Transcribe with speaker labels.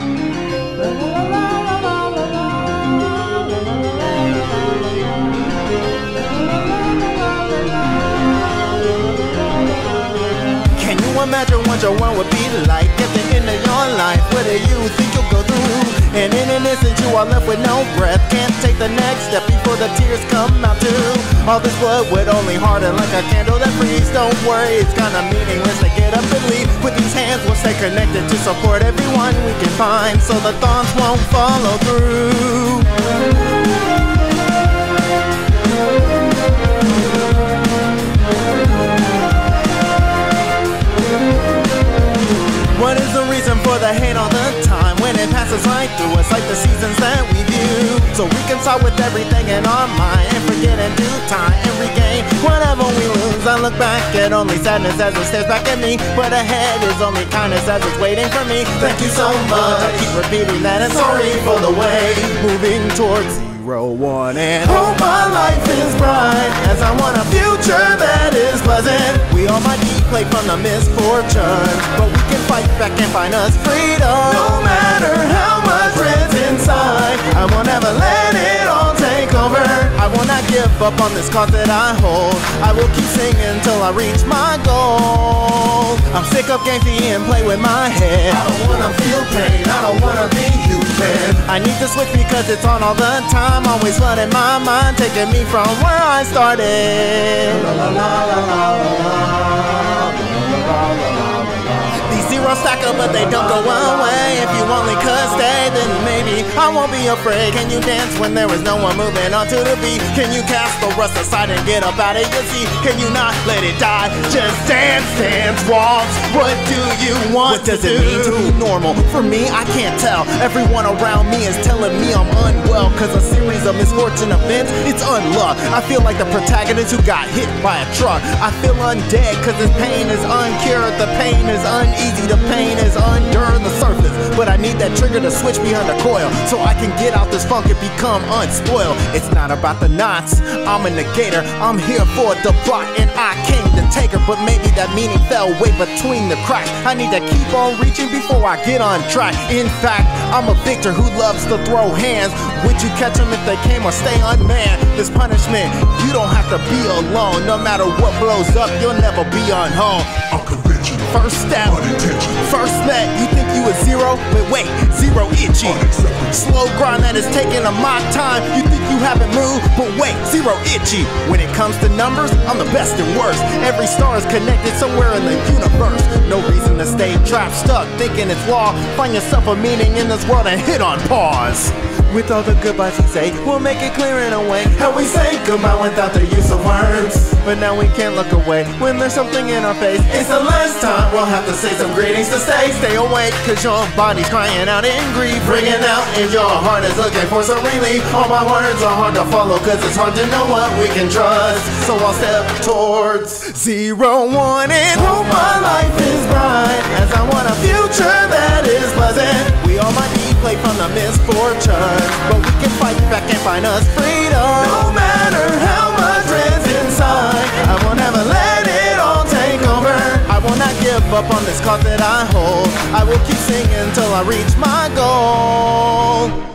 Speaker 1: Can you imagine what your world would be like at the end of your life? What do you think you'll go through? And in an instant, you are left with no breath. Can't take the next step before the tears come out too. All this blood would only harden like a candle that freezes. Don't worry, it's kinda meaningless to get up and leave. With these hands, we'll stay connected to support everyone we can so the thoughts won't follow through. What is the reason for the hate all the time when it passes right through us like the seasons that? So reconcile with everything in our mind and forget in due time and regain whatever we lose. I look back at only sadness as it stares back at me, but ahead is only kindness as it's waiting for me. Thank you so much. I keep repeating that and sorry for the way moving towards zero one and hope my life is bright as I want a future that is pleasant. We all might be played from the misfortune, but we can fight back and find us freedom. No matter how much rent's inside, I won't ever let up on this cause that I hold. I will keep singing till I reach my goal. I'm sick of game and play with my head. I don't wanna feel pain, I don't wanna be human. I need to switch because it's on all the time. Always flooding my mind, taking me from where I started. La, la, la. These zeros stack up, but they don't go away. If you only could stay, then maybe I won't be afraid. Can you dance when there is no one moving onto the beat? Can you cast the rust aside and get up out of your seat? Can you not let it die? Just dance, dance, waltz. What do you want? What does it mean to be normal? For me, I can't tell. Everyone around me is telling me I'm unwell. Cause a series of misfortune events, it's unluck. I feel like the protagonist who got hit by a truck. I feel undead cause this pain is uncured. The pain is uneasy, the pain is under the surface. But I need that trigger to switch behind the so I can get out this funk and become unspoiled. It's not about the knots, I'm a negator. I'm here for the plot and I came to take her. But maybe that meaning fell way between the cracks. I need to keep on reaching before I get on track. In fact, I'm a victor who loves to throw hands. Would you catch them if they came or stay unmanned? This punishment, you don't have to be alone. No matter what blows up, you'll never be on home.
Speaker 2: Unconventional,
Speaker 1: First step,
Speaker 2: unintentional,
Speaker 1: first net, you think But wait, zero
Speaker 2: ichi.
Speaker 1: Slow grind that is taking a mock time. You think you haven't moved, but wait, zero ichi. When it comes to numbers, I'm the best and worst. Every star is connected somewhere in the universe. No reason to stay trapped, stuck, thinking it's law. Find yourself a meaning in this world and hit on pause. With all the goodbyes we say, we'll make it clear in a way. How we say goodbye without the use of words. But now we can't look away when there's something in our face. It's the last time we'll have to say some greetings to stay. Stay awake, cause your body's crying out in grief. Bringing out, and your heart is looking for some relief. All my words are hard to follow, cause it's hard to know what we can trust. So I'll step towards zero one and hope my life is bright. Find us freedom. No matter how much rent's inside, I will never let it all take over. I will not give up on this cause that I hold. I will keep singing till I reach my goal.